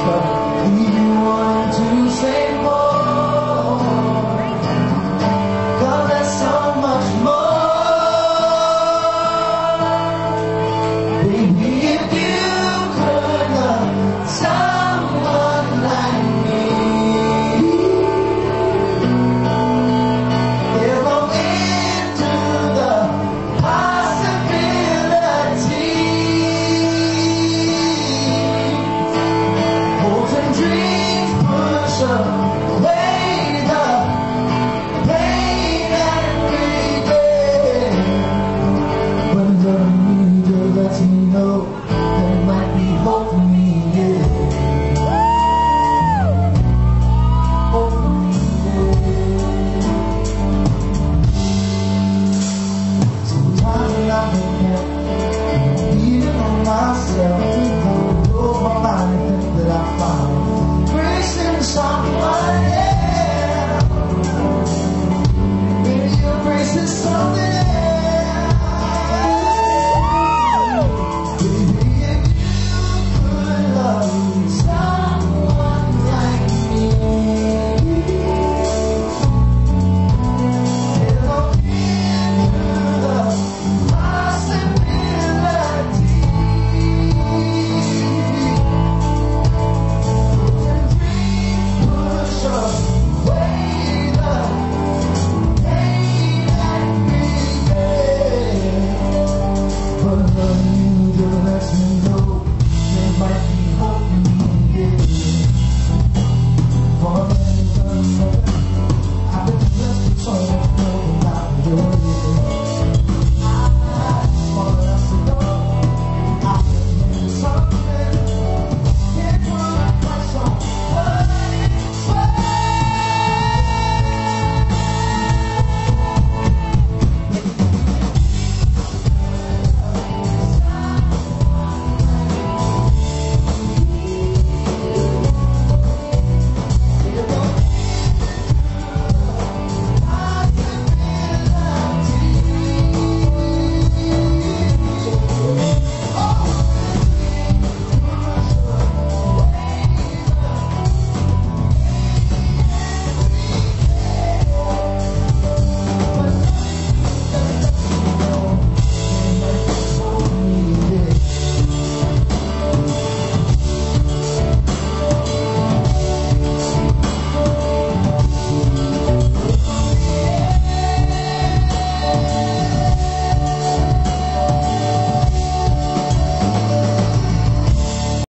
Shabbat.